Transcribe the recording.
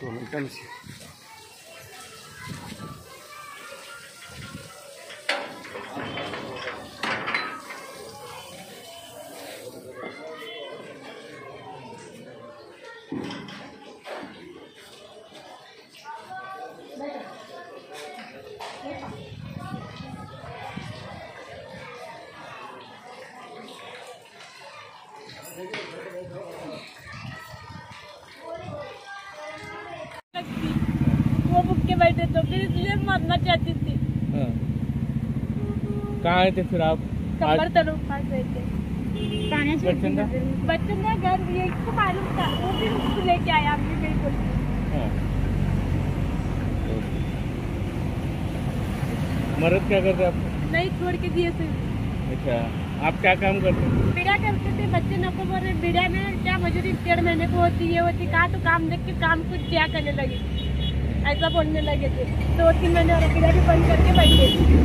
Все, намкаемся. Thank you. के बैठे तो फिर इसलिए मरना चाहती थी। हाँ। कहाँ आए थे फिर आप? कमर तलो पास बैठे बच्चन का? घर ये इसको मालूम था वो भी उसको लेके आया हमने बिल्कुल। हाँ। मरद क्या करते आप? नहीं छोड़ के दिए थे। अच्छा आप क्या काम करते हैं? बिड़ा करते थे बच्चे नको बोल रहे बिड़ा में क्या मजूरी डेढ़ महीने को होती है होती कहा तो काम देख के काम कुछ क्या करने लगे। ऐसा बोलने लगे थे। दो तीन महीने और भी बंद करके बैठे थे